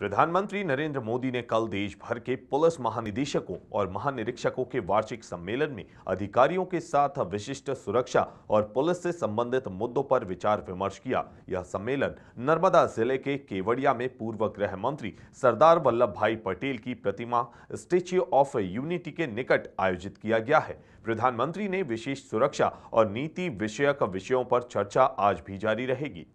प्रधानमंत्री नरेंद्र मोदी ने कल देश भर के पुलिस महानिदेशकों और महानिरीक्षकों के वार्षिक सम्मेलन में अधिकारियों के साथ विशिष्ट सुरक्षा और पुलिस से संबंधित मुद्दों पर विचार विमर्श किया। यह सम्मेलन नर्मदा ज़िले के केवड़िया में पूर्व गृह मंत्री सरदार वल्लभ भाई पटेल की प्रतिमा, स्टेच्यू ऑफ़ यूनिटी के निकट आयोजित किया गया है। प्रधानमंत्री ने विशेष सुरक्षा और नीति विषयक विषयों पर चर्चा आज भी जारी रहेगी।